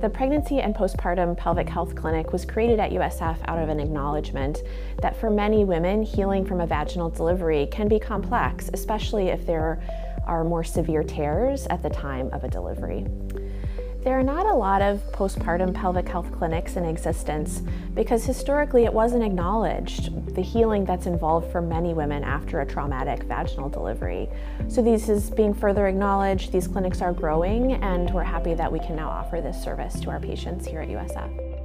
The Pregnancy and Postpartum Pelvic Health Clinic was created at USF out of an acknowledgement that for many women, healing from a vaginal delivery can be complex, especially if there are more severe tears at the time of a delivery. There are not a lot of postpartum pelvic health clinics in existence because historically it wasn't acknowledged, the healing that's involved for many women after a traumatic vaginal delivery. So this is being further acknowledged, these clinics are growing, and we're happy that we can now offer this service to our patients here at USF.